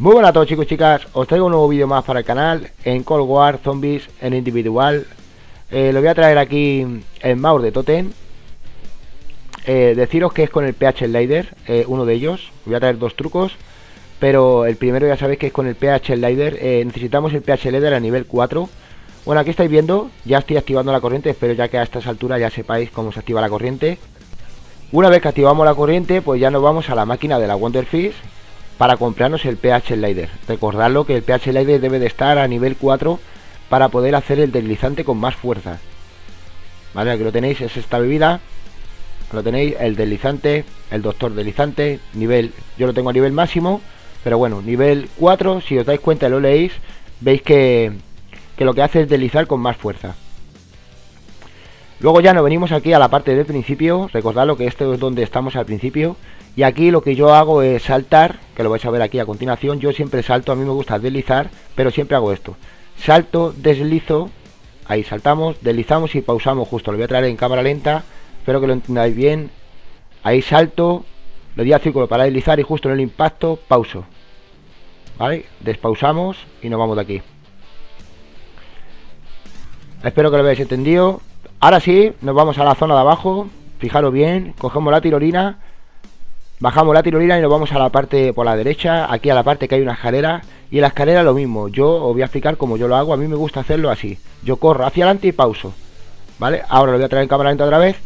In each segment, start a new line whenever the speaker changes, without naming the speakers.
Muy buenas a todos chicos y chicas, os traigo un nuevo vídeo más para el canal en Cold War Zombies en individual. Eh, Lo voy a traer aquí en mouse de Totem. Eh, Deciros que es con el PH Slider, eh, uno de ellos. Voy a traer dos trucos Pero el primero ya sabéis que es con el PH Slider. Eh, Necesitamos el PH Slider a nivel 4 Bueno aquí estáis viendo, ya estoy activando la corriente Espero ya que a estas alturas ya sepáis cómo se activa la corriente. Una vez que activamos la corriente pues ya nos vamos a la máquina de la Wonderfish para comprarnos el PH Slider. Recordadlo que el PH Slider debe de estar a nivel 4 para poder hacer el deslizante con más fuerza. Vale, aquí lo tenéis, es esta bebida. Lo tenéis, el deslizante, el doctor deslizante, nivel, yo lo tengo a nivel máximo, pero bueno, nivel 4, si os dais cuenta y lo leéis, veis que, que lo que hace es deslizar con más fuerza. Luego ya nos venimos aquí a la parte del principio, recordad que esto es donde estamos al principio, y aquí lo que yo hago es saltar, que lo vais a ver aquí a continuación, yo siempre salto, a mí me gusta deslizar, pero siempre hago esto, salto, deslizo, ahí saltamos, deslizamos y pausamos justo, lo voy a traer en cámara lenta, espero que lo entendáis bien, ahí salto, le doy al círculo para deslizar y justo en el impacto pauso, ¿vale? Despausamos y nos vamos de aquí. Espero que lo hayáis entendido, Ahora sí, nos vamos a la zona de abajo. Fijaros bien, cogemos la tirolina, bajamos la tirolina y nos vamos a la parte por la derecha. Aquí a la parte que hay una escalera. Y en la escalera lo mismo. Yo os voy a explicar cómo yo lo hago. A mí me gusta hacerlo así. Yo corro hacia adelante y pauso. ¿Vale? Ahora lo voy a traer en cámara lenta otra vez.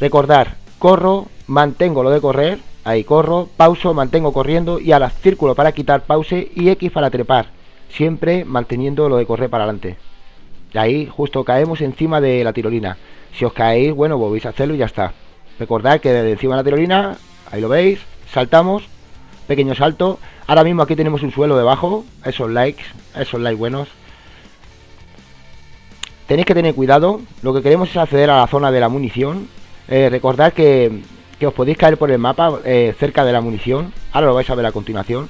Recordar, corro, mantengo lo de correr. Ahí corro, pauso, mantengo corriendo. Y ahora círculo para quitar pause y X para trepar. Siempre manteniendo lo de correr para adelante ahí justo caemos encima de la tirolina. Si os caéis, bueno, volvéis a hacerlo y ya está. Recordad que desde encima de la tirolina, ahí lo veis, saltamos, pequeño salto. Ahora mismo aquí tenemos un suelo debajo, esos likes, esos likes buenos. Tenéis que tener cuidado, lo que queremos es acceder a la zona de la munición. Eh, recordad que, que, os podéis caer por el mapa eh, cerca de la munición, ahora lo vais a ver a continuación.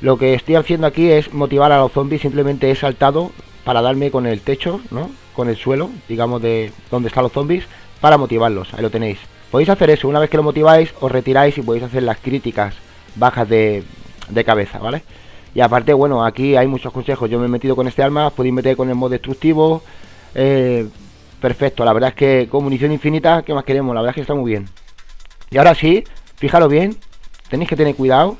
Lo que estoy haciendo aquí es motivar a los zombies, simplemente he saltado para darme con el techo, ¿no? Con el suelo, digamos, de donde están los zombies, para motivarlos. Ahí lo tenéis. Podéis hacer eso, una vez que lo motiváis, os retiráis y podéis hacer las críticas bajas de, cabeza, ¿vale? Y aparte, bueno, aquí hay muchos consejos. Yo me he metido con este arma, podéis meter con el modo destructivo. Eh, perfecto, la verdad es que con munición infinita, ¿qué más queremos? La verdad es que está muy bien. Y ahora sí, fijaros bien, tenéis que tener cuidado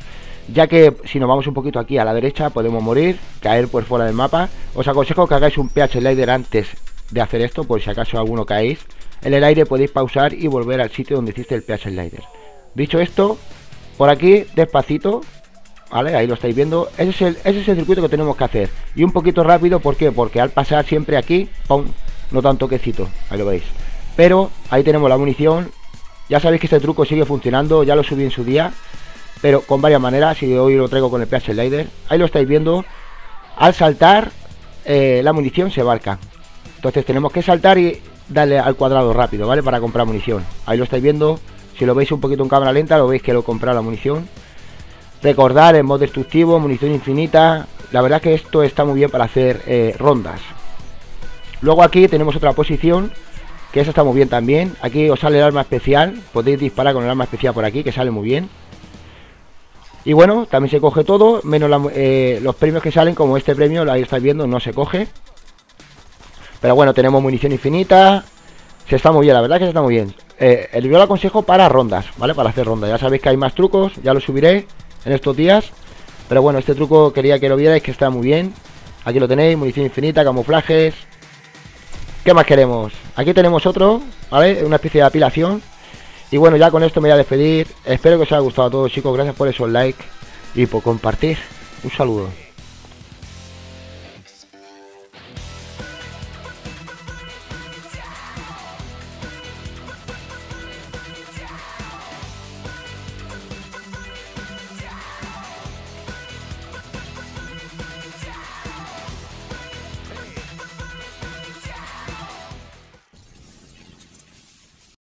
ya que si nos vamos un poquito aquí a la derecha podemos morir, caer por fuera del mapa. Os aconsejo que hagáis un PH Slider antes de hacer esto, por si acaso alguno caéis. En el aire podéis pausar y volver al sitio donde hiciste el PH Slider. Dicho esto, por aquí despacito, ¿vale? Ahí lo estáis viendo. Ese es, el, circuito que tenemos que hacer. Y un poquito rápido, ¿por qué? Porque al pasar siempre aquí, ¡pum! No tan toquecito, ahí lo veis. Pero ahí tenemos la munición. Ya sabéis que este truco sigue funcionando, ya lo subí en su día pero con varias maneras y hoy lo traigo con el PH Slider. Ahí lo estáis viendo. Al saltar eh, la munición se barca. Entonces tenemos que saltar y darle al cuadrado rápido vale para comprar munición. Ahí lo estáis viendo. Si lo veis un poquito en cámara lenta lo veis que lo he comprado la munición. Recordar el modo destructivo munición infinita. La verdad que esto está muy bien para hacer eh, rondas. Luego aquí tenemos otra posición que esa está muy bien también. Aquí os sale el arma especial. Podéis disparar con el arma especial por aquí que sale muy bien y bueno, también se coge todo, menos eh, los premios que salen, como este premio, ahí estáis viendo, no se coge. Pero bueno, tenemos munición infinita. Se está muy bien, la verdad que se está muy bien. Eh, el video lo aconsejo para rondas, ¿vale? Para hacer rondas. Ya sabéis que hay más trucos, ya lo subiré en estos días. Pero bueno, este truco quería que lo vierais, que está muy bien. Aquí lo tenéis, munición infinita, camuflajes. ¿Qué más queremos? Aquí tenemos otro, ¿vale? Una especie de apilación y bueno, ya con esto me voy a despedir. Espero que os haya gustado a todos, chicos. Gracias por esos likes y por compartir. Un saludo.